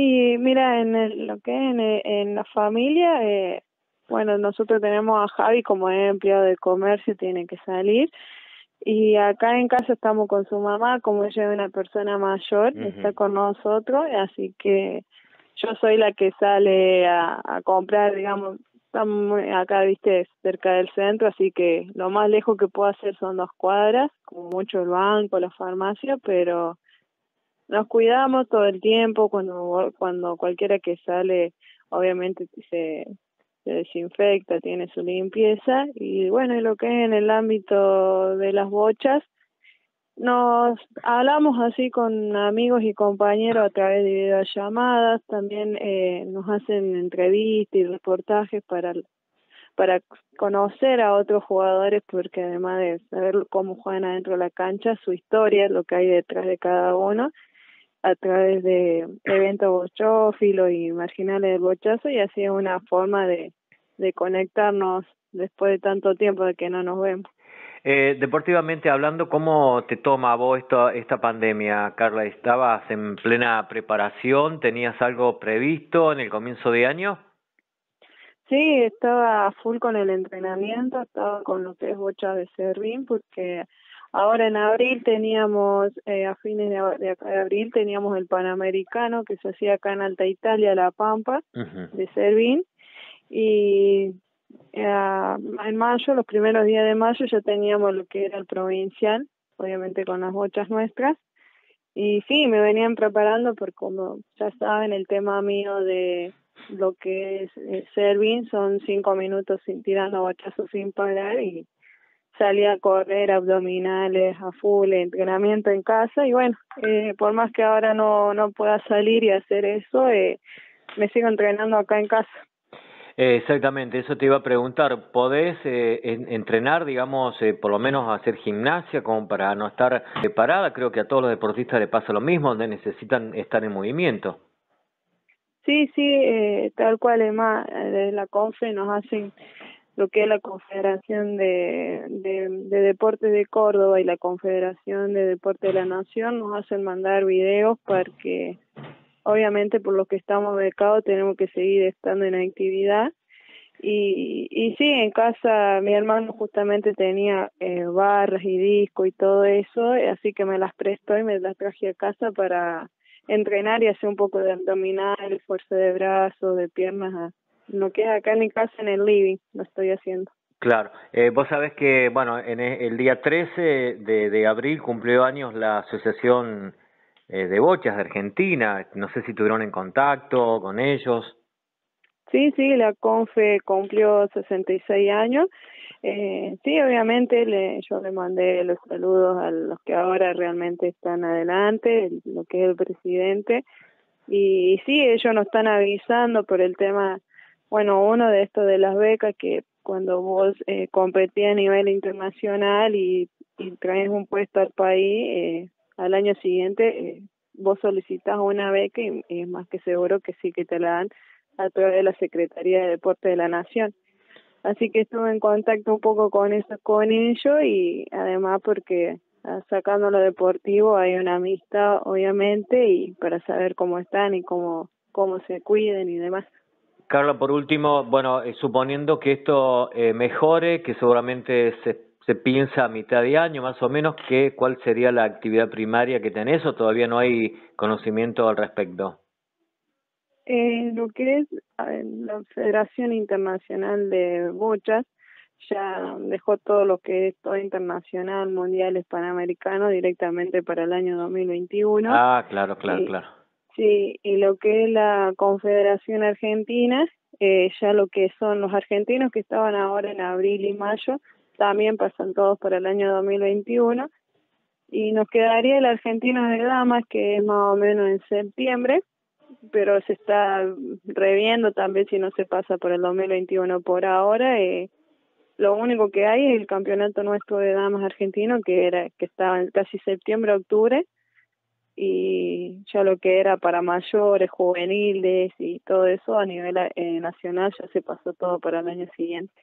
Y mira, en lo que en, en la familia, eh, bueno, nosotros tenemos a Javi como empleado de comercio, tiene que salir. Y acá en casa estamos con su mamá, como ella es una persona mayor, está con nosotros, así que yo soy la que sale a, a comprar, digamos, estamos acá, viste, cerca del centro, así que lo más lejos que puedo hacer son dos cuadras, como mucho el banco, la farmacia, pero nos cuidamos todo el tiempo cuando cuando cualquiera que sale obviamente se, se desinfecta tiene su limpieza y bueno y lo que es en el ámbito de las bochas nos hablamos así con amigos y compañeros a través de videollamadas también eh, nos hacen entrevistas y reportajes para para conocer a otros jugadores porque además de saber cómo juegan adentro de la cancha su historia lo que hay detrás de cada uno a través de eventos bochófilos y marginales del bochazo y así es una forma de, de conectarnos después de tanto tiempo de que no nos vemos. Eh, deportivamente hablando, ¿cómo te toma vos esta, esta pandemia, Carla? ¿Estabas en plena preparación? ¿Tenías algo previsto en el comienzo de año? Sí, estaba full con el entrenamiento, estaba con lo que es bocha de Servín, porque Ahora en abril teníamos, eh, a fines de, abril, teníamos el Panamericano que se hacía acá en Alta Italia, La Pampa, de Servín. Y eh, en mayo, los primeros días de mayo, ya teníamos lo que era el provincial, obviamente con las bochas nuestras. Y sí, me venían preparando por como ya saben, el tema mío de lo que es eh, Servín son cinco minutos sin tirando bochazos sin parar y salía a correr abdominales a full, entrenamiento en casa y bueno, eh, por más que ahora no, no pueda salir y hacer eso, eh, me sigo entrenando acá en casa. Exactamente, eso te iba a preguntar, ¿podés eh, entrenar, digamos, eh, por lo menos hacer gimnasia como para no estar preparada? Creo que a todos los deportistas les pasa lo mismo, donde necesitan estar en movimiento. Sí, sí, eh, tal cual, además, desde la CONFE nos hacen lo que es la Confederación de, de, Deportes de Córdoba y la Confederación de Deportes de la Nación nos hacen mandar videos porque obviamente por lo que estamos becados tenemos que seguir estando en actividad. Y, y sí, en casa mi hermano justamente tenía eh, barras y disco y todo eso, así que me las prestó y me las traje a casa para entrenar y hacer un poco de abdominal, fuerza de brazos, de piernas no queda acá en mi casa en el living, lo estoy haciendo. Claro, eh, vos sabés que, bueno, en e, el día 13 de, de abril cumplió años la Asociación eh, de Bochas de Argentina, no sé si tuvieron en contacto con ellos. Sí, sí, la CONFE cumplió 66 años. Eh, sí, obviamente le, yo le mandé los saludos a los que ahora realmente están adelante, lo que es el presidente. Y sí, ellos nos están avisando por el tema bueno, uno de estos de las becas que cuando vos eh, competís a nivel internacional y, y traes un puesto al país, eh, al año siguiente eh, vos solicitas una beca y, es más que seguro que sí que te la dan a través de la Secretaría de Deporte de la Nación. Así que estuve en contacto un poco con eso, con ellos y además porque ah, sacando lo deportivo hay una amistad obviamente y para saber cómo están y cómo cómo se cuiden y demás. Carla, por último, bueno, eh, suponiendo que esto eh, mejore, que seguramente se, se piensa a mitad de año más o menos, que, ¿cuál sería la actividad primaria que tenés o todavía no hay conocimiento al respecto? Eh, lo que es la Federación Internacional de Bochas ya dejó todo lo que es todo internacional, mundiales, panamericanos directamente para el año 2021. Ah, claro, claro, claro. Sí, y lo que es la Confederación Argentina, eh, ya lo que son los argentinos que estaban ahora en abril y mayo, también pasan todos para el año 2021. Y nos quedaría el argentino de damas, que es más o menos en septiembre, pero se está reviendo también si no se pasa por el 2021 por ahora. Eh, lo único que hay es el campeonato nuestro de damas argentino, que era que estaba en casi septiembre, octubre, y ya lo que era para mayores, juveniles y todo eso a nivel eh, nacional ya se pasó todo para el año siguiente.